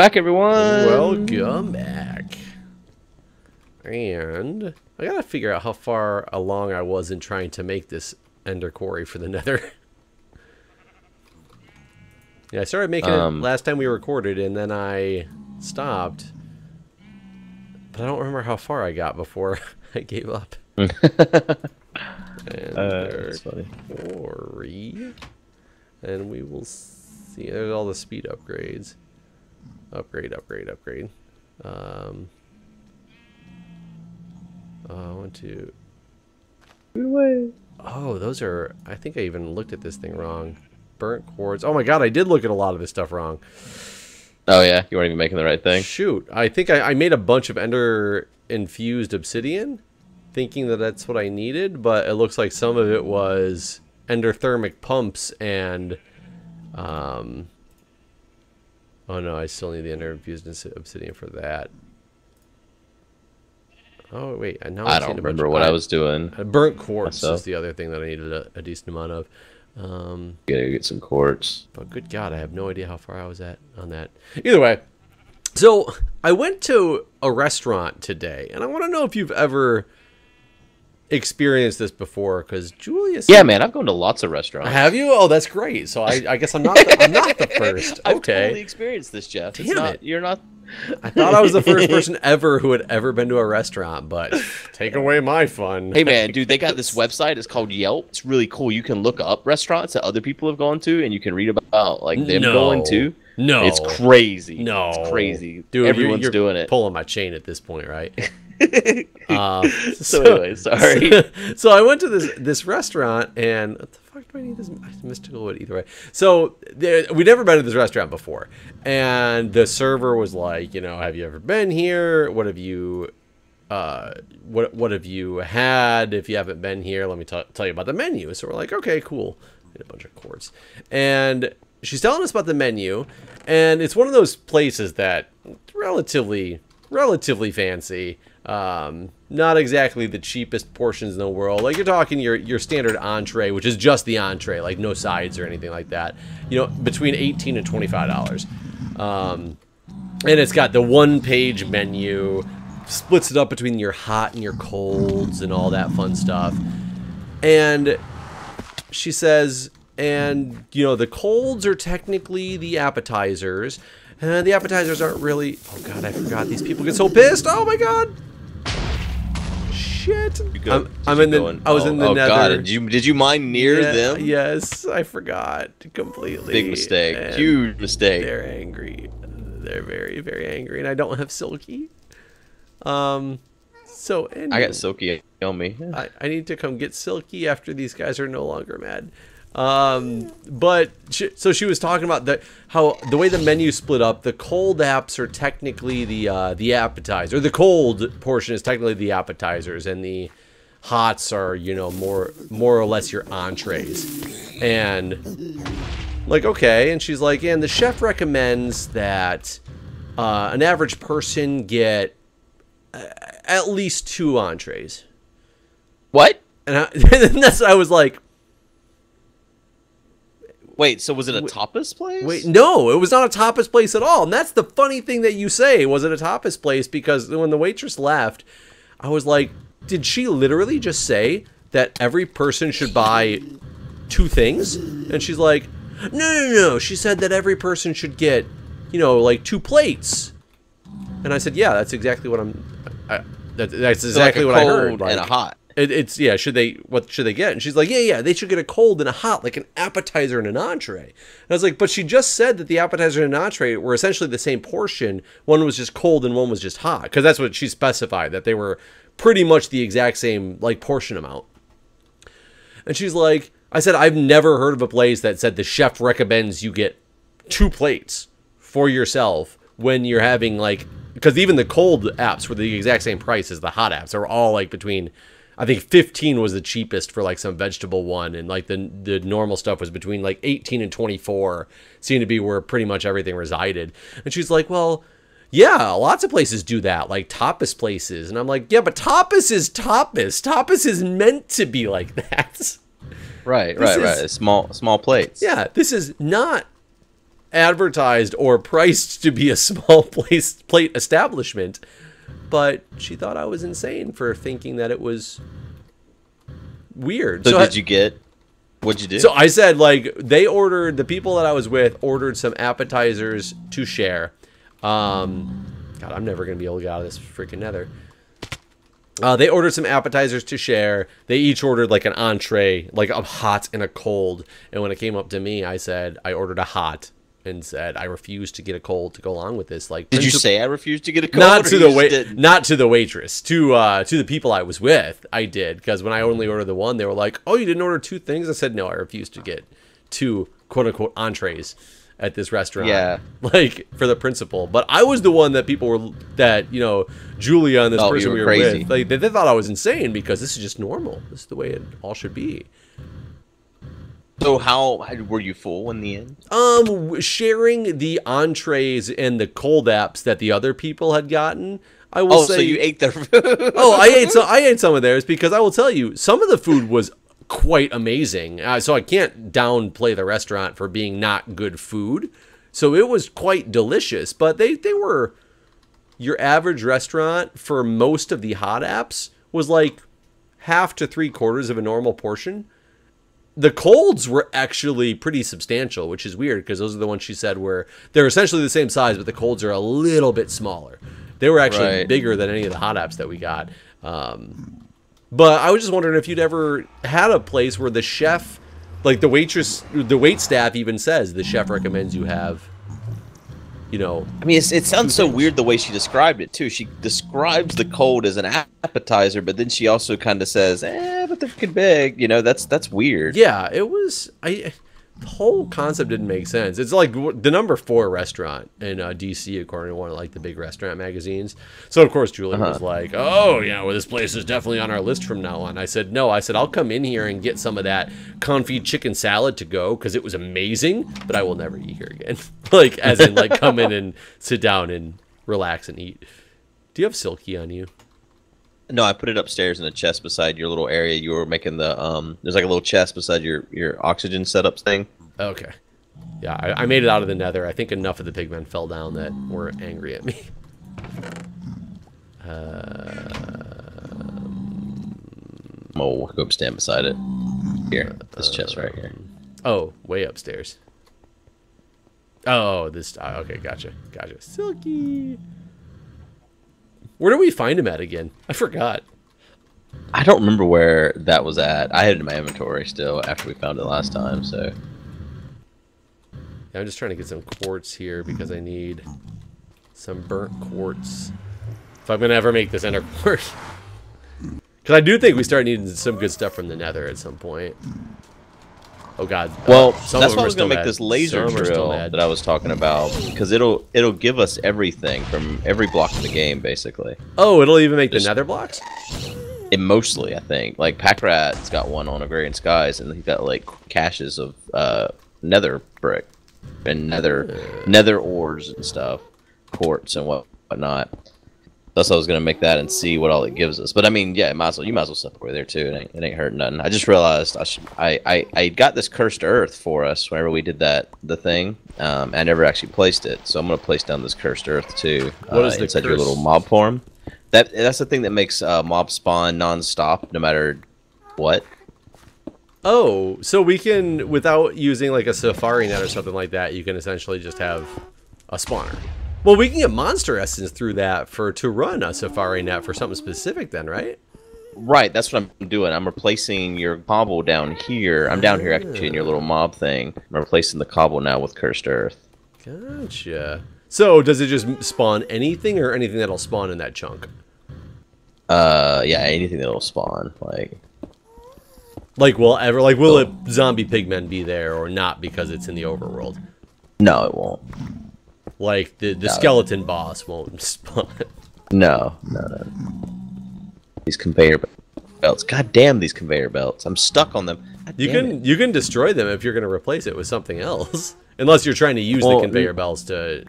Welcome back, everyone. Welcome back. And I gotta figure out how far along I was in trying to make this ender quarry for the nether. yeah, I started making Um, it last time we recorded and then I stopped. But I don't remember how far I got before I gave up. and Uh, that's funny. quarry. And we will see. There's all the speed upgrades. Upgrade, upgrade, upgrade. Um, uh, one, two. Oh, those are. I think I even looked at this thing wrong. Burnt quartz. Oh my god, I did look at a lot of this stuff wrong. Oh yeah, you weren't even making the right thing. Shoot, I think I, I made a bunch of ender infused obsidian, thinking that that's what I needed, but it looks like some of it was endothermic pumps and, um. Oh no, I still need the ender infused obsi- obsidian for that. Oh wait, I now I don't seeing a bunch remember what I was doing. burnt quartz Myself. is the other thing that I needed a, a decent amount of. Um, Gotta get some quartz. but good God, I have no idea how far I was at on that. Either way, so I went to a restaurant today, and I want to know if you've ever experienced this before, because Julius. Yeah, man, I've gone to lots of restaurants. Have you? Oh, that's great. So I, I guess I'm not. The, I'm not the first. I've Okay. totally experienced this, Jeff. It's Damn not, it. You're not. I thought I was the first person ever who had ever been to a restaurant, but take away my fun. Hey, man, dude, they got this website. It's called Yelp. It's really cool. You can look up restaurants that other people have gone to, and you can read about like them No. going to. No. It's crazy. No, it's crazy. Dude, everyone's you're, doing it. Pulling my chain at this point, right? uh, So anyway, sorry. So, so I went to this this restaurant, and what the fuck do I need this mystical wood? Either way, so there, we'd never been to this restaurant before, and the server was like, you know, have you ever been here? What have you? Uh, what what have you had? If you haven't been here, let me t- tell you about the menu. So we're like, okay, cool. A bunch of quartz, and she's telling us about the menu, and it's one of those places that relatively relatively fancy. Um, not exactly the cheapest portions in the world. Like you're talking your your standard entree, which is just the entree, like no sides or anything like that. You know, between eighteen and twenty five dollars. Um, and it's got the one page menu, splits it up between your hot and your colds and all that fun stuff. And she says, and you know, the colds are technically the appetizers. And the appetizers aren't really. Oh god, I forgot. These people get so pissed. Oh my god. Shit. Go- I'm, I'm in the. in- I was oh, in the oh, nether. God, did you did you mine near Yeah, them? Yes, I forgot completely. Big mistake. And Huge mistake. They're angry. They're very, very angry, and I don't have Silky. Um, so anyway, I got Silky on me. I, I need to come get Silky after these guys are no longer mad. Um, but she, so she was talking about the how the way the menu split up. The cold apps are technically the uh, the appetizer. The cold portion is technically the appetizers, and the hots are you know more more or less your entrees. And like okay, and she's like, and the chef recommends that uh, an average person get uh, at least two entrees. What? And, I, and that's I was like, Wait, so was it a tapas place? wait, no, it was not a tapas place at all. And that's the funny thing that you say. Was it a tapas place? Because when the waitress left, I was like, did she literally just say that every person should buy two things? And she's like, no, no, no. She said that every person should get, you know, like two plates. And I said, yeah, that's exactly what I'm. I, that, that's So exactly like a what I heard. cold Like, and a hot. It, it's yeah. Should they? What should they get? And she's like, yeah, yeah. They should get a cold and a hot, like an appetizer and an entree. And I was like, but she just said that the appetizer and an entree were essentially the same portion. One was just cold and one was just hot, because that's what she specified that they were pretty much the exact same like portion amount. And she's like, I said, I've never heard of a place that said the chef recommends you get two plates for yourself when you're having like, because even the cold apps were the exact same price as the hot apps. They were all like between, I think 15 was the cheapest for like some vegetable one, and like the the normal stuff was between like 18 and 24. Seemed to be where pretty much everything resided. And she's like, well. Yeah, lots of places do that, like tapas places. And I'm like, yeah, but tapas is tapas. Tapas is meant to be like that. Right, This right, is- right. Small small plates. Yeah, this is not advertised or priced to be a small place plate establishment. But she thought I was insane for thinking that it was weird. So, I- did you get? What'd you do? so I said, like, they ordered, the people that I was with ordered some appetizers to share. Um, God, I'm never going to be able to get out of this freaking nether. Uh, they ordered some appetizers to share. They each ordered like an entree, like a hot and a cold. And when it came up to me, I said, I ordered a hot and said, I refuse to get a cold to go along with this. Like, did you say I refused to get a cold? not to the wait, didn't? to the waitress, to uh, to the people I was with. I did because when I only ordered the one, they were like, "Oh, you didn't order two things." I said, "No, I refused to get two quote unquote entrees at this restaurant." Yeah. like for the principal. But I was the one that people were that you know Julia and this Oh, person were we were crazy. with, like they, they thought I was insane because this is just normal. This is the way it all should be. So how, were you full in the end? Um, sharing the entrees and the cold apps that the other people had gotten. I will Oh, say so you ate their food? oh, I ate some. I ate some of theirs because I will tell you, some of the food was quite amazing. Uh, so I can't downplay the restaurant for being not good food. So it was quite delicious, but they they were your average restaurant for most of the hot apps was like half to three quarters of a normal portion. The colds were actually pretty substantial, which is weird because those are the ones she said were they're essentially the same size, but the colds are a little bit smaller. They were actually Right. bigger than any of the hot apps that we got. Um, but I was just wondering if you'd ever had a place where the chef, like the waitress, the wait staff even says the chef recommends you have, you know, I mean, it's, it sounds so weird the way she described it too. She describes the cold as an appetizer, but then she also kind of says, "Eh, but they're big." You know, that's that's weird. yeah, it was. I the whole concept didn't make sense. It's like the number four restaurant in uh, DC, according to one of like the big restaurant magazines. So of course Julian was like, "Oh, yeah, well this place is definitely on our list from now on." I said, "No, I said I'll come in here and get some of that confit chicken salad to go because it was amazing, but I will never eat here again. like as in like come in and sit down and relax and eat." Do you have silky on you? No, I put it upstairs in a chest beside your little area. You were making the um. There's like a little chest beside your your oxygen setups thing. Okay. Yeah, I, I made it out of the nether. I think enough of the pigmen fell down that were angry at me. Uh, Oh, go up stand beside it. Here, this chest right here. Oh, way upstairs. Oh, this. uh, Okay, gotcha, gotcha. Silky. Where do we find him at again? I forgot. I don't remember where that was at. I had it in my inventory still after we found it last time. So Yeah, I'm just trying to get some quartz here because I need some burnt quartz. If I'm gonna ever make this ender quartz. Because I do think we start needing some good stuff from the nether at some point. Oh god. Well, Uh, that's why I was gonna make this laser Some drill that I was talking about because it'll it'll give us everything from every block in the game basically. Oh, it'll even make the nether blocks? It mostly, I think. Like Pakratt's got one on Agrarian Skies, and he's got like caches of uh, Nether brick and Nether Nether ores and stuff, quartz and what whatnot. That's why I was gonna make that and see what all it gives us. But I mean, yeah, might as well, you might as well step away there too. It ain't, it ain't hurting nothing. I just realized I, should, I I I got this cursed earth for us whenever we did that the thing. Um, I never actually placed it, so I'm gonna place down this cursed earth too. What uh, is the inside your little mob form? That that's the thing that makes uh, mob spawn non-stop, no matter what. Oh, so we can, without using like a safari net or something like that, you can essentially just have a spawner. Well, we can get monster essence through that for to run a safari net for something specific, then, right? Right, that's what I'm doing. I'm replacing your cobble down here. I'm down here actually in your little mob thing. I'm replacing the cobble now with cursed earth. Gotcha. So, does it just spawn anything or anything that'll spawn in that chunk? Uh, yeah, anything that'll spawn. Like, Like, will ever like will it zombie pigmen be there or not because it's in the overworld? no, it won't. Like the the No. skeleton boss won't spawn. No, no, no. These conveyor belts. God damn these conveyor belts. I'm stuck on them. God You can it. you can destroy them if you're going to replace it with something else, unless you're trying to use Well, the conveyor belts to.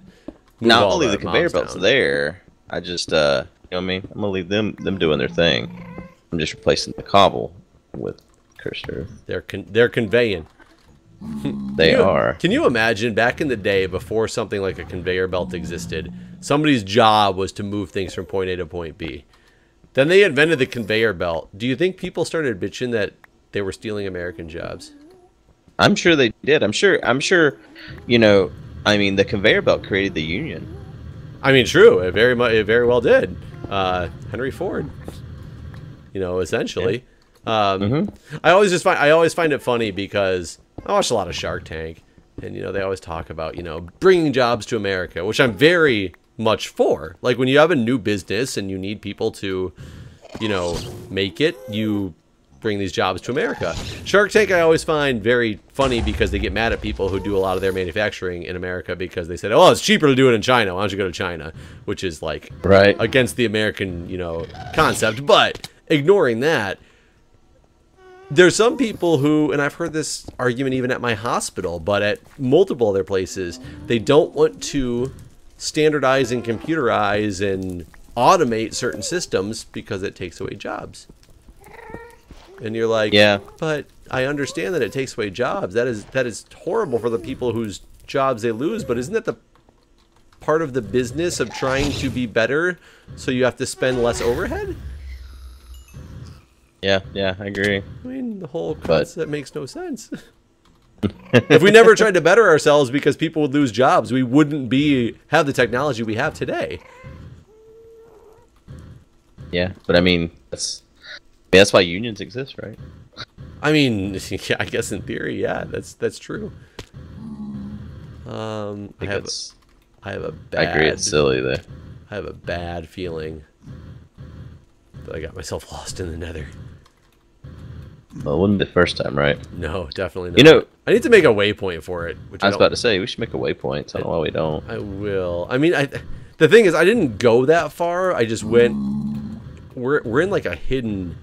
Not all only the conveyor belts down. there. I just, uh, you know what I mean? I'm gonna leave them them doing their thing. I'm just replacing the cobble with earth. They're con- they're conveying. They you- are. Can you imagine back in the day before something like a conveyor belt existed, somebody's job was to move things from point A to point B. Then they invented the conveyor belt. Do you think people started bitching that they were stealing American jobs? I'm sure they did. I'm sure. I'm sure. You know. I mean, the conveyor belt created the union. I mean, true. It very much, it very well did. Uh, Henry Ford. You know, essentially. Um, Mhm. I always just find I always find it funny because I watch a lot of Shark Tank, and you know they always talk about you know bringing jobs to America, which I'm very much for. Like when you have a new business and you need people to, you know, make it, you bring these jobs to America. Shark Tank I always find very funny because they get mad at people who do a lot of their manufacturing in America because they said, "Oh, it's cheaper to do it in China. Why don't you go to China?" Which is like Right. against the American, you know, concept. But ignoring that, there's some people who, and I've heard this argument even at my hospital, but at multiple other places, they don't want to standardize and computerize and automate certain systems because it takes away jobs. And you're like, Yeah. but I understand that it takes away jobs. That is that is horrible for the people whose jobs they lose. But isn't that the part of the business of trying to be better? So you have to spend less overhead. Yeah. Yeah. I agree. I mean, the whole But- concept makes no sense. if we never tried to better ourselves because people would lose jobs, we wouldn't be have the technology we have today. Yeah. But I mean, that's. That's why unions exist, right? I mean, yeah, I guess in theory, yeah, that's that's true. Um, I I, have I have a I bad agree. It's silly though. I have a bad feeling that I got myself lost in the nether. Well, it wouldn't be the first time, right? No, definitely not. You know- I need to make a waypoint for it. Which I was don't- about to say we should make a waypoint. So I don't know why we don't. I will. I mean, I. The thing is, I didn't go that far. I just went. We're we're in like a hidden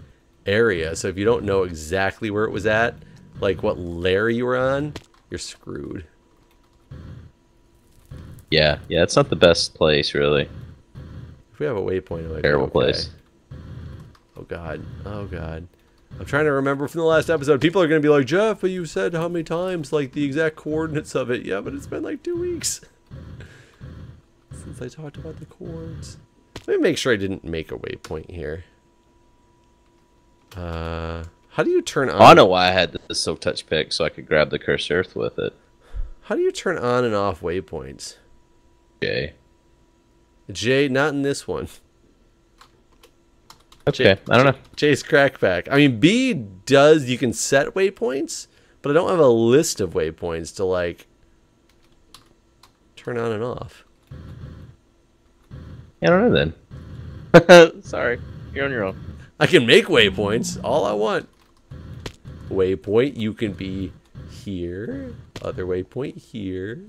area, so if you don't know exactly where it was at, like what layer you were on, you're screwed. Yeah. Yeah. It's not the best place, really. If we have a waypoint, it might Terrible okay. place. Oh god. Oh god. I'm trying to remember from the last episode. People are gonna be like, Jeff, but you said how many times, like the exact coordinates of it. Yeah, but it's been like two weeks since I talked about the chords. Let me make sure I didn't make a waypoint here. Uh, how do you turn on? I know why I had the silk touch pick so I could grab the cursed earth with it. How do you turn on and off waypoints? Jay. Jay, not in this one. Okay. I don't know. Chase Crackpack. I mean, B does. You can set waypoints, but I don't have a list of waypoints to like turn on and off. Yeah, I don't know then. Sorry. You're on your own. I can make waypoints all I want. Waypoint, you can be here. Other waypoint here.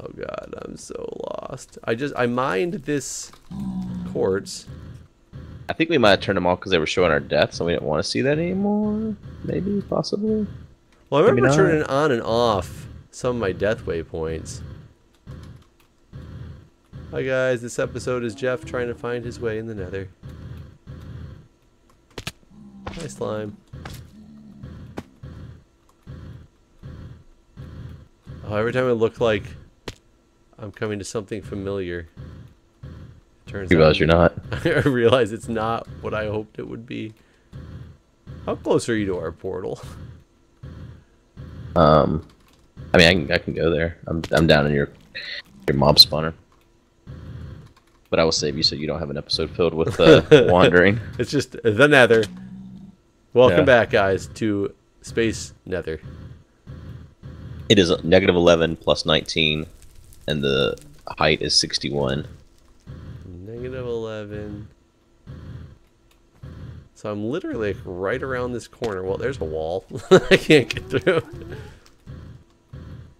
Oh god, I'm so lost. I just I mined this quartz. I think we might have turned them off because they were showing our deaths and we didn't want to see that anymore. Maybe, possibly. Well, I remember not. turning on and off some of my death waypoints. Hi guys, this episode is Jeff trying to find his way in the nether. Hi slime. Oh, every time I look like I'm coming to something familiar. Turns You out realize you're not. I realize it's not what I hoped it would be. How close are you to our portal? Um, I mean, I can I can go there. I'm I'm down in your your mob spawner. But I will save you so you don't have an episode filled with uh, wandering. It's just the Nether. Welcome Yeah. back, guys, to Space Nether. It is negative 11 plus 19, and the height is 61. Negative 11. So I'm literally like right around this corner. Well, there's a wall. I can't get through.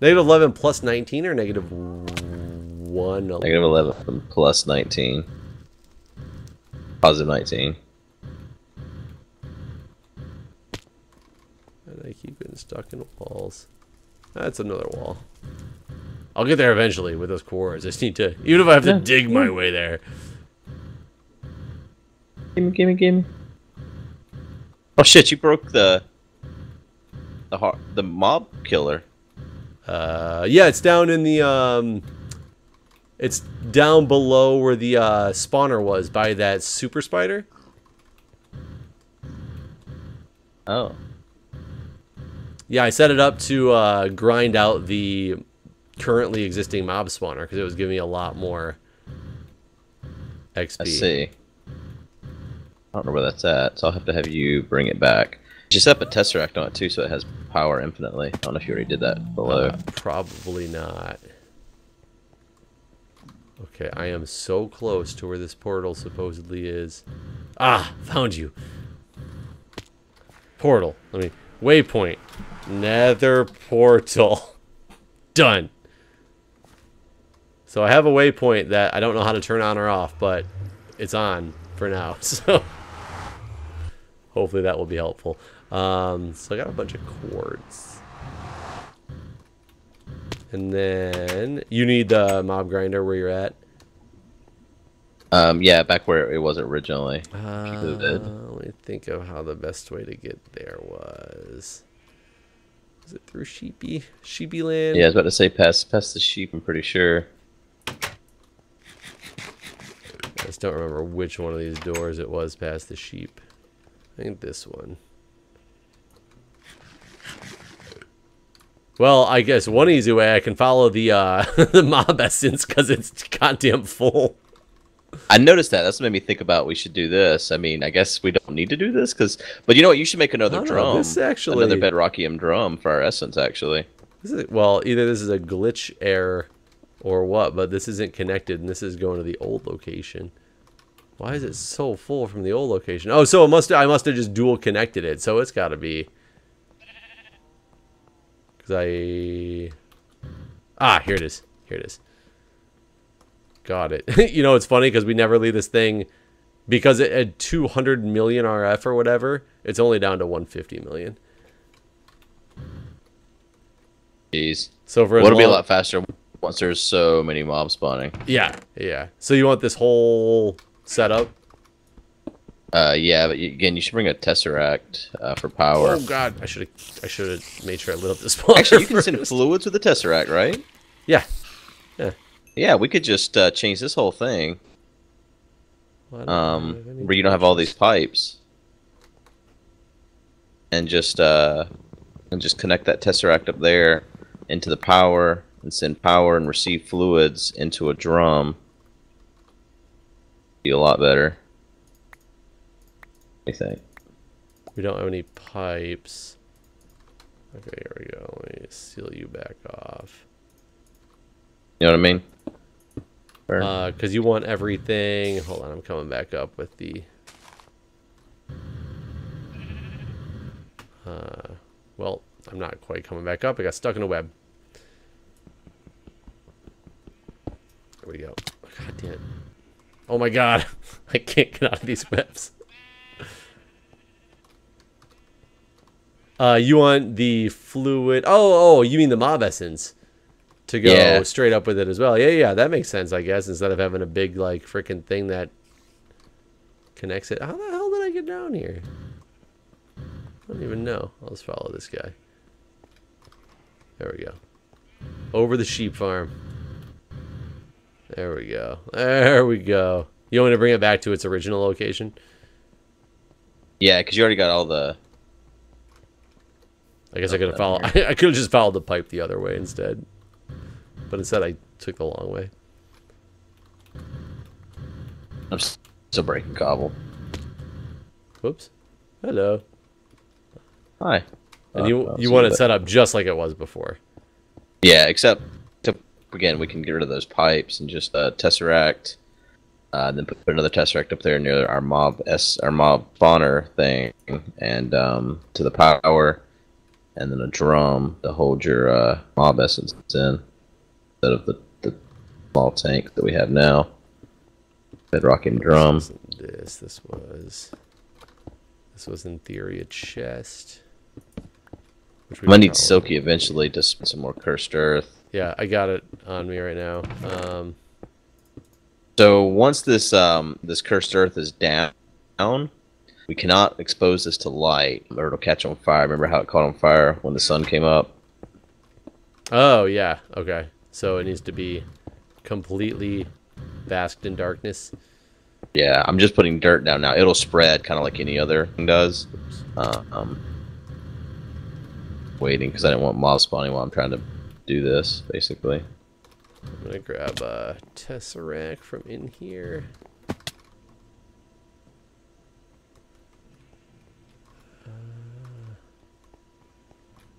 Negative 11 plus 19 or negative 1? Negative 11 plus 19. Positive 19. And I keep getting stuck in walls. That's another wall. I'll get there eventually with those cores. I just need to, even if I have to Yeah. dig my way there. Gimme, gimme, gimme. Oh shit, you broke the. the har- the mob killer. Uh, yeah, it's down in the um, it's down below where the uh, spawner was by that super spider. Oh, Yeah, I set it up to uh, grind out the currently existing mob spawner because it was giving me a lot more XP. I see. I don't know where that's at, so I'll have to have you bring it back. Just set up a tesseract on it too, so it has power infinitely. I don't know if you already did that below. Uh, probably not. Okay, I am so close to where this portal supposedly is. Ah, found you. Portal. Let me. Waypoint. Nether portal. Done. So I have a waypoint that I don't know how to turn on or off, but it's on for now. So hopefully that will be helpful. Um, so I got a bunch of quartz. And then you need the mob grinder where you're at. Um, yeah, back where it was originally. Uh, let me think of how the best way to get there was. Is it through Sheepy? Sheepy Land? Yeah, I was about to say past past the sheep. I'm pretty sure. I just don't remember which one of these doors it was past the sheep. I think this one. Well, I guess one easy way I can follow the uh, the mob essence because it's goddamn full. I noticed that. That's what made me think about we should do this. I mean, I guess we don't need to do this because, but you know what? You should make another No, no, drum. this actually- another bedrockium drum for our essence. Actually, This is, well, either this is a glitch error or what, but this isn't connected and this is going to the old location. Why is it so full from the old location? Oh, so it must I must have just dual connected it. So it's got to be cuz I Ah, here it is. Here it is. Got it. you know, it's funny cuz we never leave this thing because it had 200 million RF or whatever. It's only down to 150 million. jeez, So for it'll be a lot faster once there's so many mobs spawning. Yeah, yeah. So you want this whole setup? Uh, yeah, but again, you should bring a tesseract uh, for power. Oh god, I should have I should have made sure I lit up this spawner. Actually, you can send fluids with the tesseract, right? Yeah. Yeah, Yeah, we could just uh, change this whole thing. Well, um, where you don't have all these pipes, and just uh, and just connect that tesseract up there into the power, and send power and receive fluids into a drum. Be a lot better. I think. We don't have any pipes. Okay, here we go. Let me seal you back off. You know what I mean? Or- Uh, you want everything. Hold on, I'm coming back up with the. Uh, well, I'm not quite coming back up. I got stuck in a web. There we go. God damn it. Oh my god. I can't get out of these webs. Uh, you want the fluid? Oh, oh, you mean the mob essence to go Yeah. straight up with it as well? Yeah, yeah, that makes sense, I guess. Instead of having a big like freaking thing that connects it. How the hell did I get down here? I don't even know. I'll just follow this guy. There we go. Over the sheep farm. There we go. There we go. You want me to bring it back to its original location? yeah, because you already got all the. I guess I could have followed. I could have just followed the pipe the other way instead. But instead, I took the long way. I'm still breaking cobble. Whoops. Hello. Hi. And Uh, you you want it set up just like it was before. Yeah, except again, we can get rid of those pipes and just uh, tesseract, uh, then put another tesseract up there near our mob s our mob spawner thing, and um, to the power, and then a drum to hold your uh, mob essence in, instead of the, the small tank that we have now. Bedrockium drum. This this. Was. This was in theory a chest. Which we I might need Silky eventually to spend some more cursed earth. Yeah, I got it on me right now. Um, So once this um this cursed earth is down, we cannot expose this to light, or it'll catch on fire. Remember how it caught on fire when the sun came up? Oh yeah. Okay. So it needs to be completely basked in darkness. Yeah, I'm just putting dirt down now. It'll spread kind of like any other thing does. Uh, um, waiting because I didn't want mob spawning while I'm trying to do this, basically. I'm gonna grab a tesseract from in here. Uh,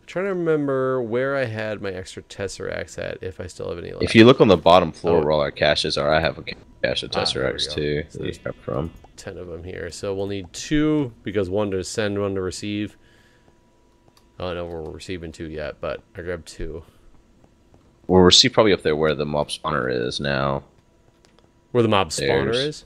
trying to remember where I had my extra tesseracts at, if I still have any left. If you look on the bottom floor Oh. where all our caches are, I have a cache of Ah, tesseracts go. too. See. That I grabbed from. 10 of them here. So we'll need two because one to send, one to receive. I don't know if we're receiving two yet, but I grabbed two. Well, we'll see probably up there where the mob spawner is now. Where the mob spawner There's- is?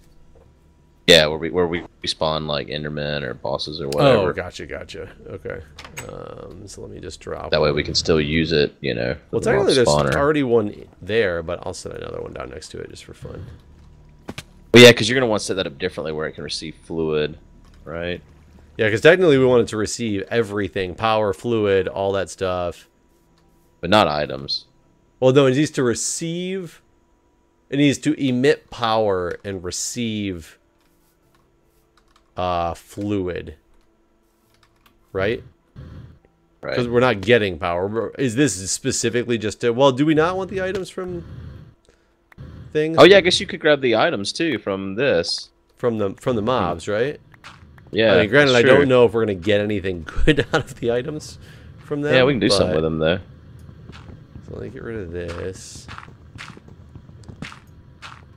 Yeah, where we where we spawn like Endermen or bosses or whatever. Oh, whatever. gotcha, gotcha. Okay. Um, so let me just drop. that way we can still use it, you know. Well, for the mob technically, there's already one there, but I'll set another one down next to it just for fun. Well, yeah, because you're gonna want to set that up differently where it can receive fluid, right? Yeah, because technically we wanted to receive everything power, fluid, all that stuff. But not items. Well, no, it needs to receive. It needs to emit power and receive uh, fluid. Right? Right. Because we're not getting power. Is this specifically just to. Well, do we not want the items from things? Oh yeah, I guess you could grab the items too from this. From the, from the mobs, right? Yeah. I mean, granted, I don't know if we're going to get anything good out of the items from them. Yeah, we can do something with them though. So let me get rid of this.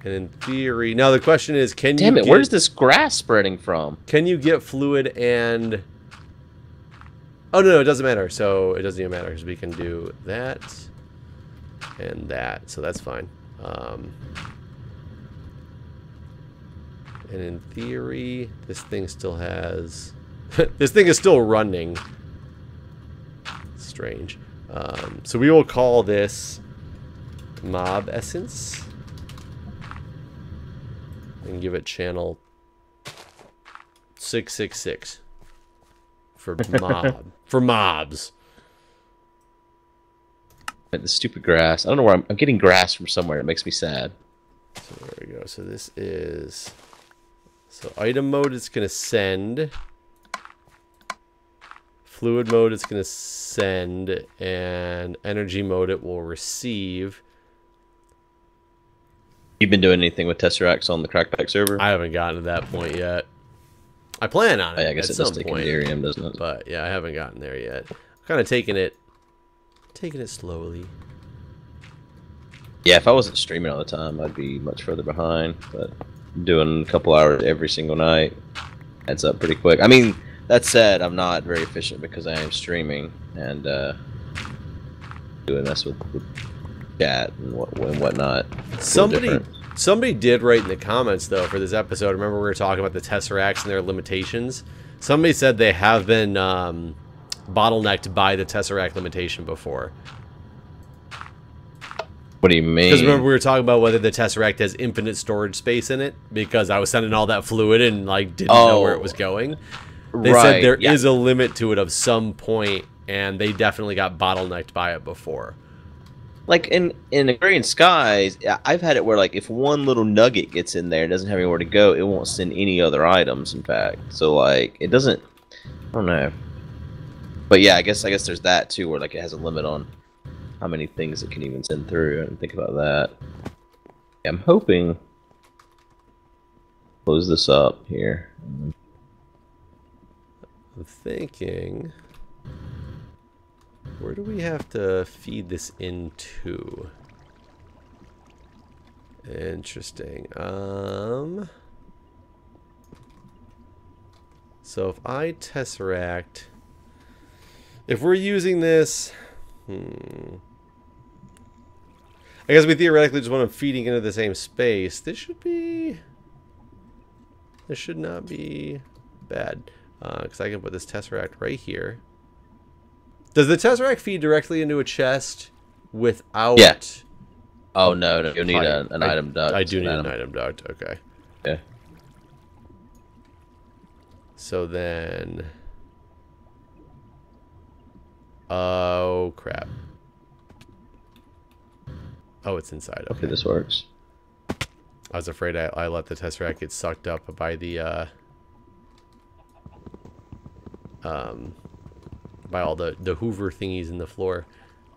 And in theory, now the question is, can Damn you it! get, Where's this grass spreading from? Can you get fluid and? Oh no, no, it doesn't matter. So it doesn't even matter because we can do that and that. So that's fine. Um, and in theory, this thing still has. this thing is still running. Strange. Um, so we will call this mob essence and give it channel 666 for mob for mobs The stupid grass. I don't know where I'm. I'm getting grass from somewhere. It makes me sad. so there we go so this is so item mode is going to send fluid mode it's going to send and energy mode it will receive You've been doing anything with tesseracts on the Crackpack server? i haven't gotten to that point yet i plan on it Oh, yeah, I guess at it does some take point Enderium, doesn't it? But yeah, I haven't gotten there yet. I'm kind of taking it, taking it slowly. Yeah, if I wasn't streaming all the time, I'd be much further behind. But doing a couple hours every single night adds up pretty quick. I mean, that said, I'm not very efficient because I am streaming and uh, doing this with, with chat and what and whatnot. It's a little Somebody, somebody did write in the comments though for this episode. Remember we were talking about the tesseracts and their limitations. Somebody said they have been um, bottlenecked by the tesseract limitation before. What do you mean? Because remember we were talking about whether the tesseract has infinite storage space in it. Because I was sending all that fluid and like didn't know where it Oh. was going. They right. said there is yeah. a limit to it of some point, and they definitely got bottlenecked by it before. like in in agrarian skies I- i've had it where like if one little nugget gets in there and doesn't have anywhere to go it won't send any other items in fact so like it doesn't i don't know but yeah i guess i guess there's that too where like it has a limit on how many things it can even send through and think about that i'm hoping close this up here I'm thinking, where do we have to feed this into? Interesting. Um. So if I tesseract, if we're using this, hmm. I guess we theoretically just want them feeding into the same space. This should be. This should not be bad because I can put this tesseract right here. Does the tesseract feed directly into a chest without? Yeah. oh no no you'll need a, an I- item duct I do an need item. an item duct. Okay. yeah So then. Oh crap. Oh, it's inside. Okay, Okay. this works. I was afraid I, I let the tesseract get sucked up by the uh, um, by all the the Hoover thingies in the floor,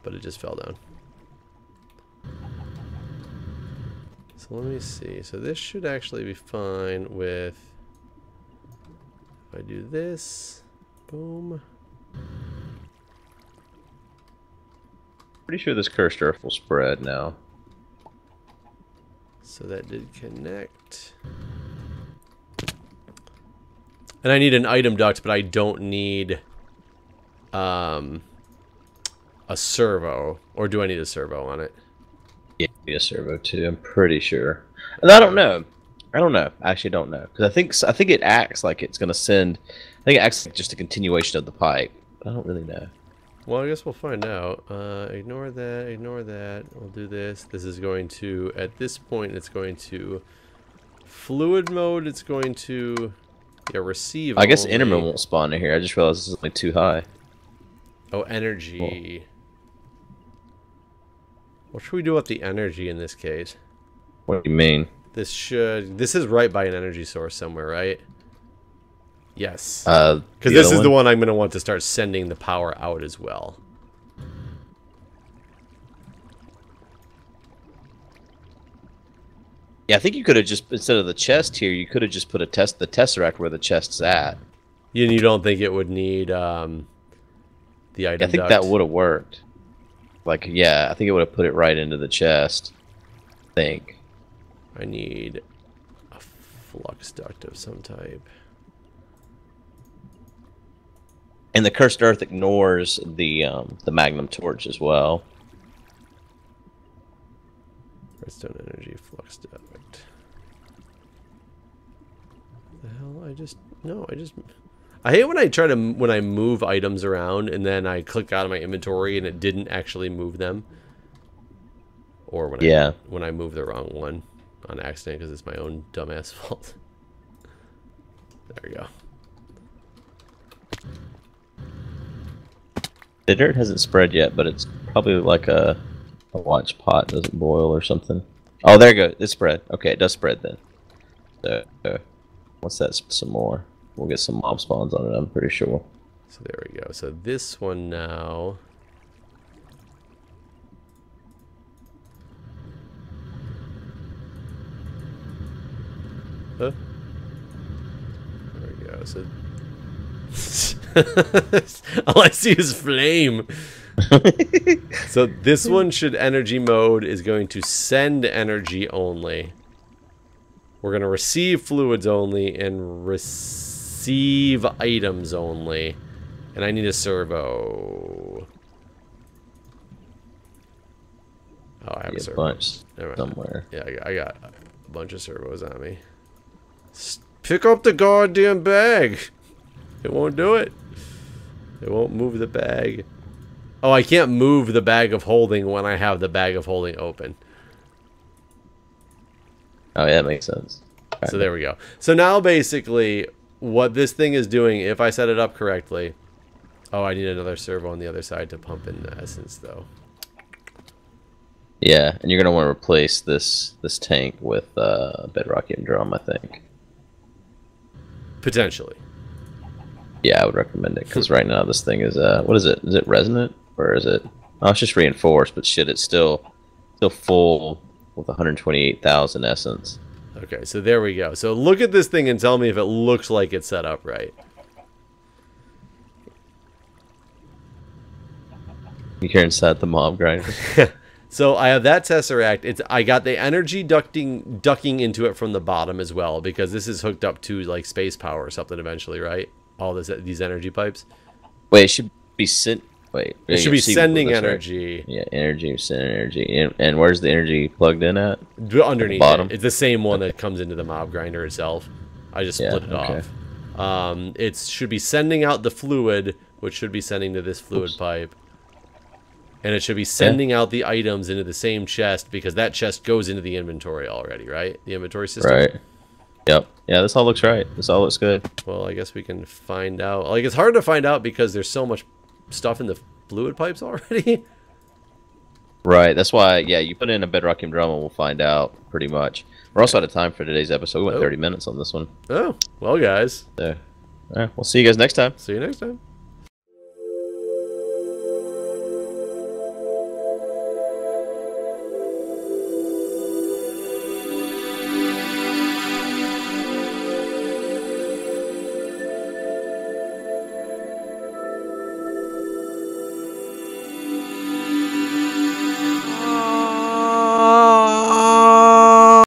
but it just fell down. So let me see. So this should actually be fine with. If I do this, boom. Pretty sure this cursed earth will spread now. So that did connect. And I need an item duct, but I don't need um, a servo. Or do I need a servo on it? Yeah, be a servo too. I'm pretty sure. And I don't know. I don't know. I actually don't know because I think I think it acts like it's gonna send. I think it acts like just a continuation of the pipe. But I don't really know. Well, I guess we'll find out. Uh, ignore that, ignore that. We'll do this. This is going to, at this point, it's going to fluid mode. It's going to, yeah, receive. I guess only. Enderman won't spawn in here. I just realized this is like too high. Oh, energy. What should we do with the energy in this case? What do you mean? This should. This is right by an energy source somewhere, right? Yes. Uh, Because the this is the one I'm going to want to start sending the power out as well. Yeah, I think you could have just instead of the chest here, you could have just put a test the tesseract where the chest's at. You, you don't think it would need um, the item I think duct? that would have worked. Like, yeah, I think it would have put it right into the chest. I think. I need a flux duct of some type. And the cursed earth ignores the um, the magnum torch as well. Redstone energy flux duct. The hell? I just no. I just. I hate when I try to when I move items around and then I click out of my inventory and it didn't actually move them. Or when Yeah. I when I move the wrong one on accident because it's my own dumbass fault. there we go. The dirt hasn't spread yet, but it's probably like a watch pot doesn't boil or something. Oh, there you go. It spread. Okay, it does spread then. So, uh, what's that? Some more. We'll get some mob spawns on it. I'm pretty sure. So there we go. So this one now. Huh? There we go. So all I see is flame. so this one should energy mode is going to send energy only. We're going to receive fluids only and receive items only. And I need a servo. Oh, I have a servo. bunch somewhere. Yeah, I got, I got a bunch of servos on me. Pick up the goddamn bag. It won't do it. It won't move the bag. Oh, I can't move the bag of holding when I have the bag of holding open. Oh yeah, that makes sense. So there we go. So now basically what this thing is doing, if I set it up correctly. Oh, I need another servo on the other side to pump in the essence though. Yeah, and you're gonna want to replace this this tank with uh, a bedrockium drum, I think. Potentially. Yeah, I would recommend it because right now this thing is uh, what is it? Is it resonant or is it? Oh, it's just reinforced, but shit, it's still still full with 128,000 essence. Okay, so there we go. So look at this thing and tell me if it looks like it's set up right. You hear inside the mob grinder? So I have that tesseract. It's I got the energy ducting ducking into it from the bottom as well because this is hooked up to like space power or something eventually, right? All this these energy pipes. Wait, it should be sent. Wait, It should be sending that's right. energy Yeah, energy, send energy, and, and where's the energy plugged in at? underneath bottom? it. It's the same one that comes into the mob grinder itself. I just Yeah, split it okay. off. Um, it should be sending out the fluid, which should be sending to this fluid Oops. pipe. And it should be sending out the items into the same chest because that chest goes into the inventory already, right? The inventory system. Right. Yep. Yeah, this all looks right. This all looks good. Well, I guess we can find out. Like, it's hard to find out because there's so much stuff in the fluid pipes already. Right. That's why. Yeah, you put in a bedrockium drum and we'll find out pretty much. We're also out of time for today's episode. We went Oh. 30 minutes on this one. oh, well, guys. So, right, we'll see you guys next time. See you next time.